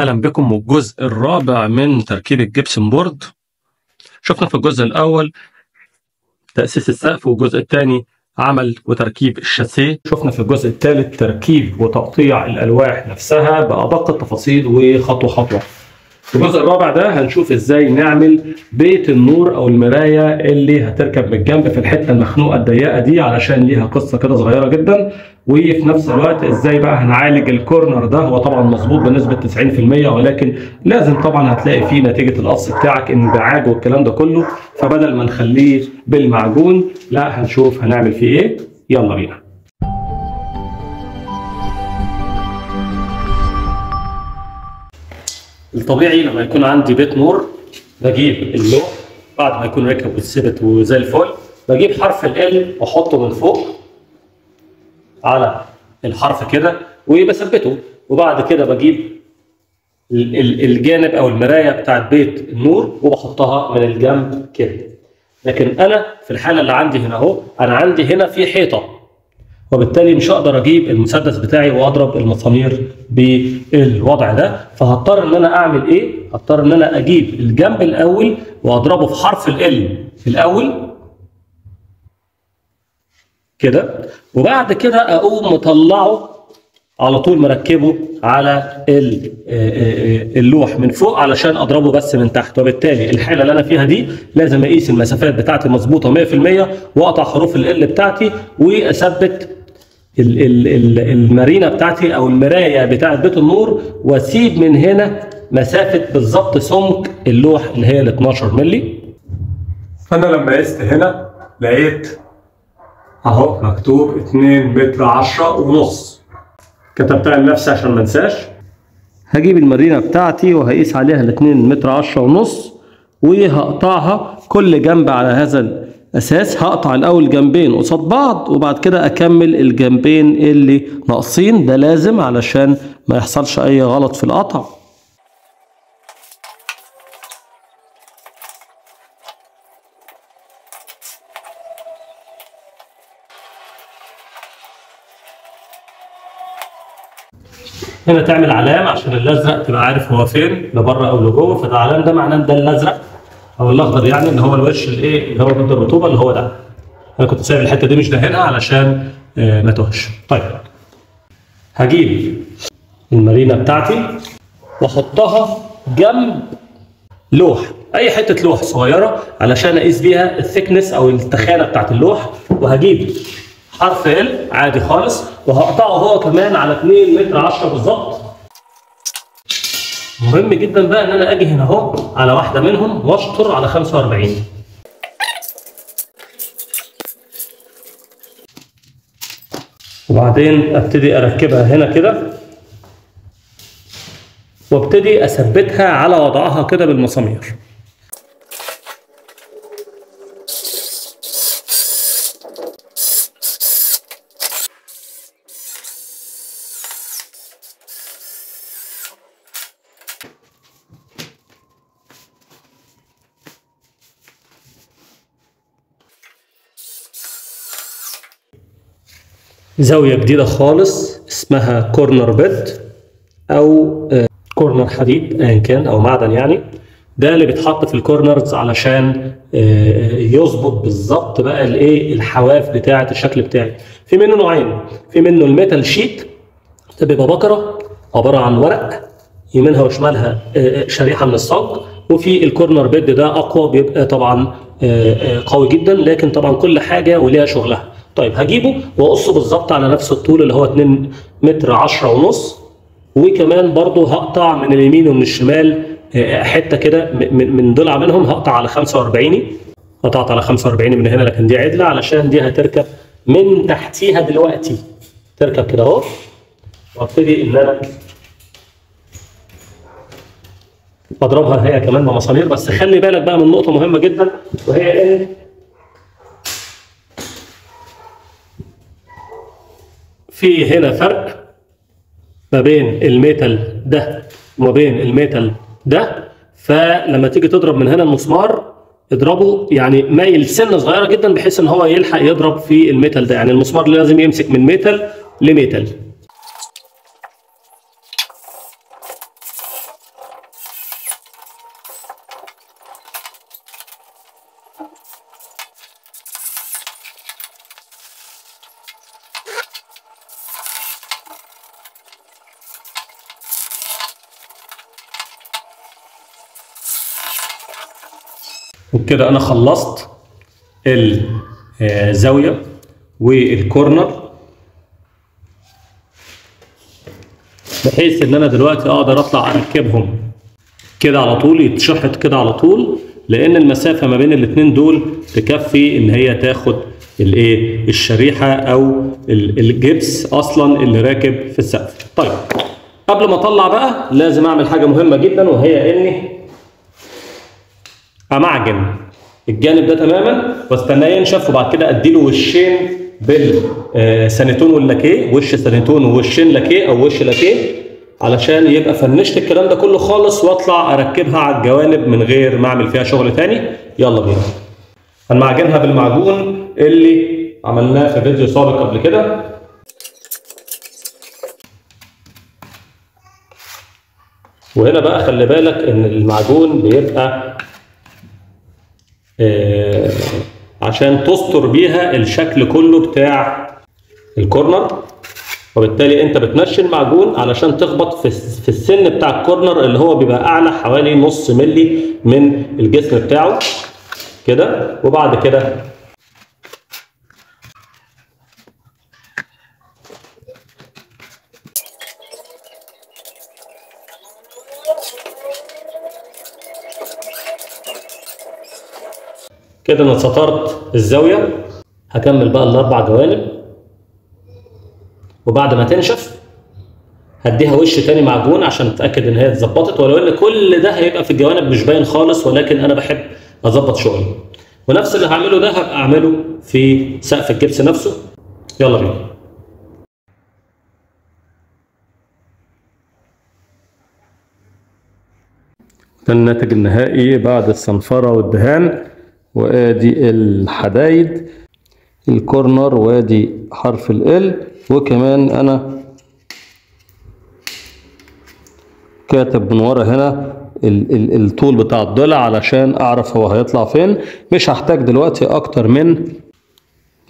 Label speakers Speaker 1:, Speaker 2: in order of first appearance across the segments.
Speaker 1: أهلا بكم والجزء الرابع من تركيب الجبسن بورد. شفنا في الجزء الأول. تأسيس السقف والجزء الثاني عمل وتركيب الشاسيه. شفنا في الجزء الثالث تركيب وتقطيع الألواح نفسها بأدق التفاصيل وخطوة خطوة. في الجزء الرابع ده هنشوف إزاي نعمل بيت النور أو المرايه اللي هتركب من الجنب في الحتة المخنوقة الضيقة دي علشان ليها قصة كده صغيرة جدا. وفي نفس الوقت إزاي بقى هنعالج الكورنر ده؟ هو طبعا مظبوط بنسبة 90% ولكن لازم طبعا هتلاقي فيه نتيجة القص بتاعك انبعاج والكلام ده كله. فبدل ما نخليه بالمعجون لا هنشوف هنعمل فيه إيه؟ يلا بينا. الطبيعي لما يكون عندي بيت نور بجيب اللوح بعد ما يكون ركب وثبت وزي الفل بجيب حرف ال وأحطه من فوق على الحرف كده وبثبته وبعد كده بجيب ال- ال- الجانب أو المراية بتاعت بيت النور وبحطها من الجنب كده. لكن أنا في الحالة اللي عندي هنا أهو أنا عندي هنا في حيطة. وبالتالي مش هقدر أجيب المسدس بتاعي وأضرب المسامير بالوضع ده فهضطر إن أنا أعمل إيه؟ هضطر إن أنا أجيب الجنب الأول وأضربه في حرف ال الأول. كده؟ وبعد كده أقوم مطلعه على طول مركبه على ال- آه، آه، اللوح من فوق علشان أضربه بس من تحت. وبالتالي الحاله اللي أنا فيها دي لازم أقيس المسافات بتاعتي مظبوطة 100% وأقطع حروف ال بتاعتي وأثبت ال- ال- ال- المارينا بتاعتي أو المراية بتاعت بيت النور وأسيب من هنا مسافة بالظبط سمك اللوح اللي هي ال 12 مللي.
Speaker 2: فأنا لما قست هنا لقيت أهو مكتوب 2 متر 10 ونص.
Speaker 1: كتبتها لنفسي عشان ما انساش. هجيب المارينا بتاعتي وهقيس عليها ال 2 متر 10 ونص وهقطعها كل جنب على هذا الاساس هقطع الأول جنبين قصاد بعض وبعد كده أكمل الجنبين اللي ناقصين. ده لازم علشان ما يحصلش أي غلط في القطع. هنا تعمل علامة عشان الأزرق تبقى عارف هو فين لبره أو لجوه فده علامة ده معناه ده الأزرق. أو الأخضر يعني اللي هو الوش الإيه؟ اللي هو ضد الرطوبة اللي هو ده. أنا كنت سايب الحتة دي مش هنا علشان آه، ما توهش طيب. هجيب المارينا بتاعتي وأحطها جنب لوح أي حتة لوح صغيرة علشان أقيس بيها الثيكنس أو التخانة بتاعت اللوح. وهجيب حرف ال عادي خالص وهقطعه هو كمان على 2 متر 10 بالظبط. مهم جدا بقى إن أنا أجي هنا أهو على واحدة منهم وأشطر على 45 وبعدين أبتدي أركبها هنا كده. وأبتدي أثبتها على وضعها كده بالمسامير. زاوية جديدة خالص اسمها corner bead أو آه، corner حديد أيا كان أو معدن يعني. ده اللي بيتحط في ال corners علشان آه، يظبط بالظبط بقى الإيه الحواف بتاعة الشكل بتاعي. في منه نوعين. في منه ال metal sheet ده بيبقى بكرة عبارة عن ورق يمينها وشمالها آه، آه، شريحة من الصاج. وفي ال corner bead ده أقوى بيبقى طبعا آه، آه، قوي جدا لكن طبعا كل حاجة وليها شغلها. طيب هجيبه وأقصه بالظبط على نفس الطول اللي هو 2 متر 10 ونص. وكمان برضو هقطع من اليمين ومن الشمال آه، حتة كده من ضلع منهم هقطع على 45 قطعت على 45 من هنا لكن دي عدلة علشان دي هتركب من تحتيها دلوقتي. تركب كده أهو. وأبتدي إن أنا بضربها هي كمان بمسامير بس خلي بالك بقى من نقطة مهمة جدا وهي إن في هنا فرق ما بين ال metal ده وما بين ال metal ده. فلما تيجي تضرب من هنا المسمار اضربه يعني مايل سنة صغيرة جدا بحيث إن هو يلحق يضرب في ال metal ده. يعني المسمار لازم يمسك من metal ل metal. وبكده أنا خلصت الزاويه والكورنر. بحيث إن أنا دلوقتي أقدر أطلع أركبهم كده على طول يتشحط كده على طول لأن المسافة ما بين الاثنين دول تكفي إن هي تاخد الإيه الشريحة أو ال- الجبس أصلا اللي راكب في السقف. طيب قبل ما أطلع بقى لازم أعمل حاجة مهمة جدا وهي إني امعجن الجانب ده تماما. واستناه ينشف وبعد كده أديله وشين بالسانيتون واللاكيه. وش سانيتون ووشين لاكيه أو وش لاكيه. علشان يبقى فنشت الكلام ده كله خالص واطلع أركبها على الجوانب من غير ما أعمل فيها شغل تاني. يلا بينا. هنمعجنها بالمعجون اللي عملناه في فيديو سابق قبل كده. وهنا بقى خلي بالك إن المعجون بيبقى آه، عشان تستر بيها الشكل كله بتاع الكورنر. وبالتالي انت بتمشي المعجون علشان تخبط في في السن بتاع الكورنر اللي هو بيبقى أعلى حوالي نص ملي من الجسم بتاعه. كده؟ وبعد كده كده أنا سطرت الزاوية. هكمل بقى الأربع جوانب. وبعد ما تنشف هديها وش تاني معجون عشان أتأكد إن هي اتظبطت. ولو إن كل ده هيبقى في الجوانب مش باين خالص ولكن أنا بحب أظبط شغلي ونفس اللي هعمله ده هبقى أعمله في سقف الجبس نفسه. يلا بينا. ده الناتج النهائي بعد الصنفرة والدهان. وادي الحدايد الكورنر وادي حرف ال وكمان أنا كاتب من ورا هنا ال ال الطول بتاع الضلع علشان أعرف هو هيطلع فين. مش هحتاج دلوقتي أكتر من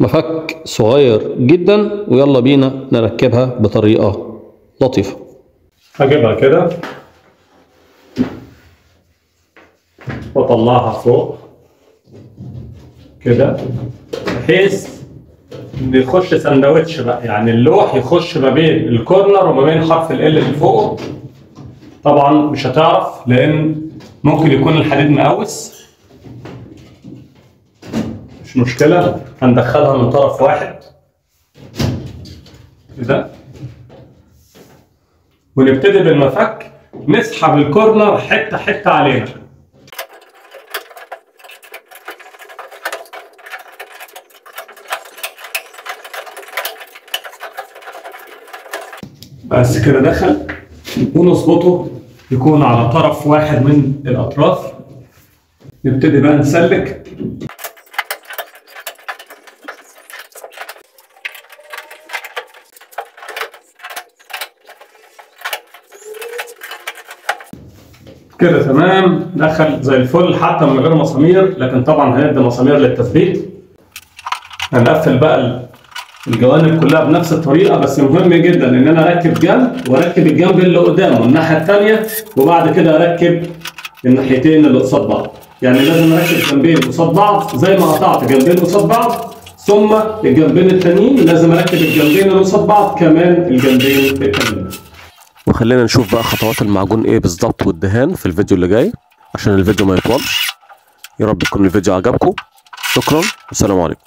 Speaker 1: مفك صغير جدا ويلا بينا نركبها بطريقة لطيفة.
Speaker 2: هجيبها كده.
Speaker 1: واطلعها فوق.
Speaker 2: كده. بحيث ان يخش سندوتش بقى يعني اللوح يخش ما بين الكورنر وما بين حرف ال اللي فوقه طبعا مش هتعرف لأن ممكن يكون الحديد مقوس. مش مشكلة هندخلها من طرف واحد. كده. ونبتدي بالمفك. نسحب الكورنر حتة حتة علينا. بس كده دخل ونظبطه يكون على طرف واحد من الأطراف. نبتدي بقى نسلك. كده تمام. دخل زي الفل حتى من غير مسامير لكن طبعا هندي مسامير للتثبيت. هنقفل بقى الجوانب كلها بنفس الطريقة بس مهم جدا إن أنا أركب جنب وأركب الجنب اللي قدامه الناحية الثانية وبعد كده أركب الناحيتين اللي قصاد بعض. يعني لازم أركب جنبين قصاد بعض زي ما قطعت جنبين قصاد بعض ثم الجنبين التانيين لازم أركب الجنبين اللي قصاد بعض كمان الجنبين التانيين.
Speaker 3: وخلينا نشوف بقى خطوات المعجون إيه بالظبط والدهان في الفيديو اللي جاي عشان الفيديو ما يطولش. يا رب يكون الفيديو عجبكم. شكرا والسلام عليكم.